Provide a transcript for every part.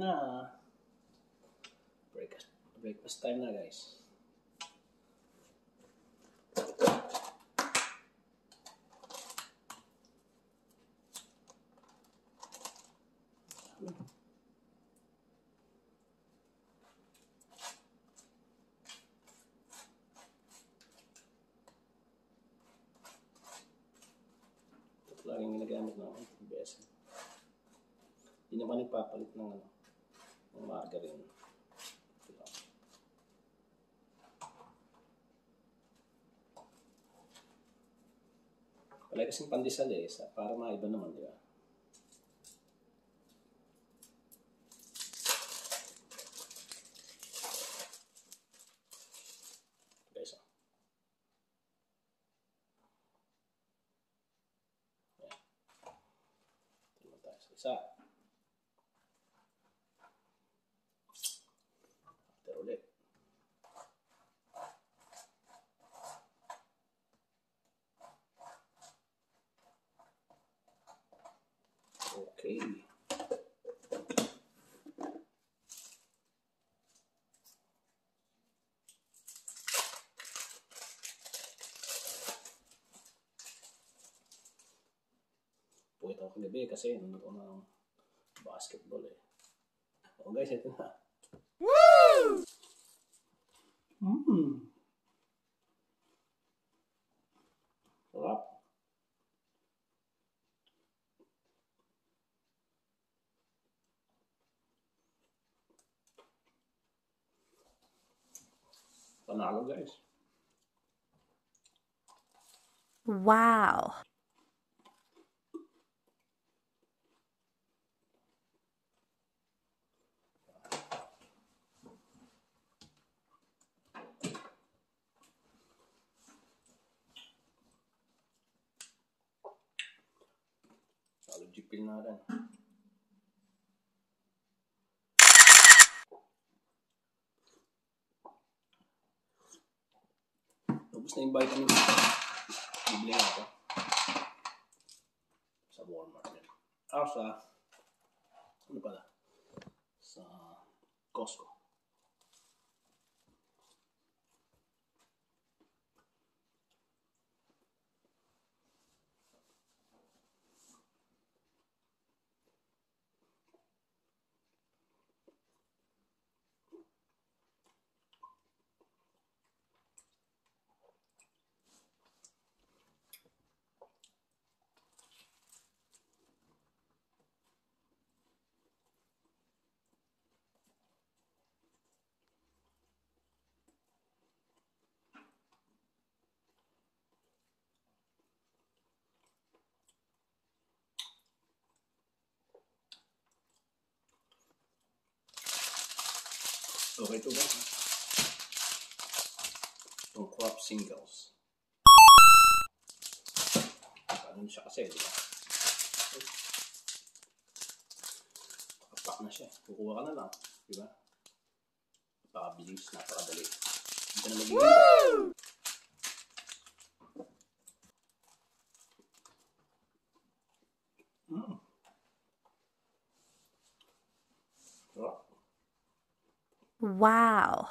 na. Breakfast, breakfast time na guys. Ito laging ginagamit namin. BSN. Hindi naman nagpapalit ng ano, margarine. Wala kasing pandesal eh, para maiba naman, di ba? Guys, oh. Ayan. Ito naman tayo sa isa. Okay. Puwit ako kagabi kasi nanonood ako ng basketball eh. Oh guys, ito na. Wow! Nile Days. Wow. Selalu dipilih Tapos na yung vitamin. Bibili nga ako. Sa Walmart din. Ah, sa... Ano pala? Sa Costco. Okay ito ba? Itong crop singles. Ano siya kasi, di ba? Nakapak na siya. Kukuha ka na lang. Di ba? Napakabilis, napakadali. Hindi ka na magiging. Wow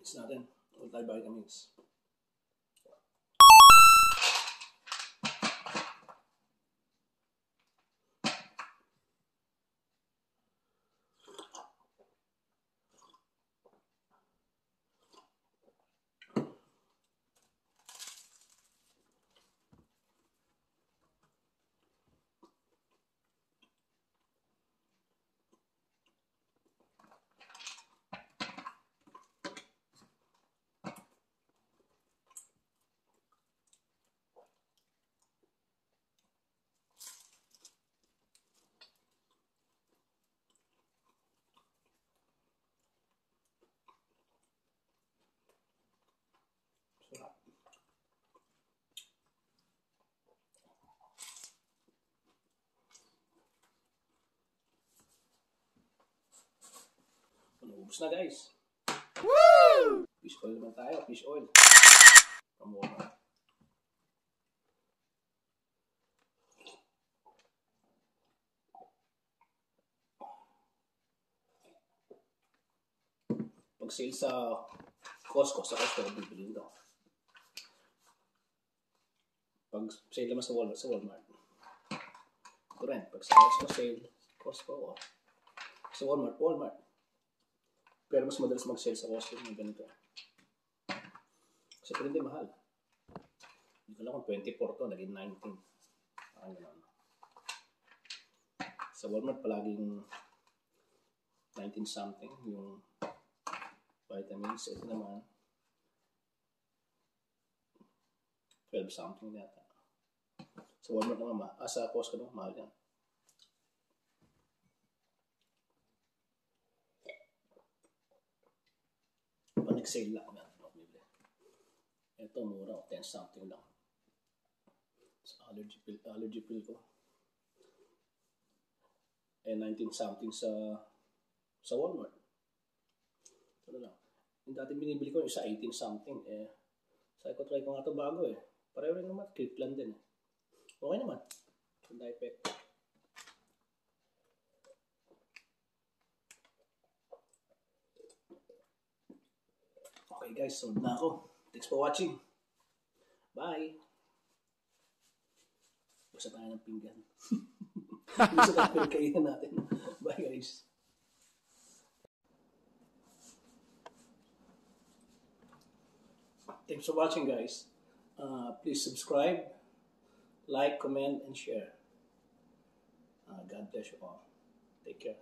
It's not in. Vitamins natin. Multivitamins. Tapos na guys. Fish oil naman tayo. Fish oil. Walmart. Pag sale sa Costco, sa Costco, bibili daw. Pag sale naman sa Walmart, sa Walmart. Ito rin, pag sa Costco sale, Costco, oh. sa Walmart, Walmart. Pero mas madalas mag-sale sa Costco yung ganito. Kasi pero hindi mahal. Hindi ko alam kung 24 to, naging 19. Parang gano'n. Sa Walmart palaging 19 something yung vitamins. Ito naman 12 something yata. Sa Walmart naman, ma ah, sa Costco naman, mahal yan. Pag nag-sale lang, yan. Ano, bibili. Ito, mura. 10 something lang. Sa allergy pill, allergy pill ko. Eh, 19 something sa sa Walmart. Ano lang. Yung dati binibili ko yung sa 18 something. Eh, sabi ko, try ko nga ito bago eh. Pareho rin naman, Kirkland din eh. Okay naman. Okay guys, sold na ako. Thanks for watching. Bye! Basta tayo ng pinggan. Basta tayo ng kainan natin. Bye guys! Thanks for watching guys. Uh, please subscribe, like, comment, and share. Uh, God bless you all. Take care.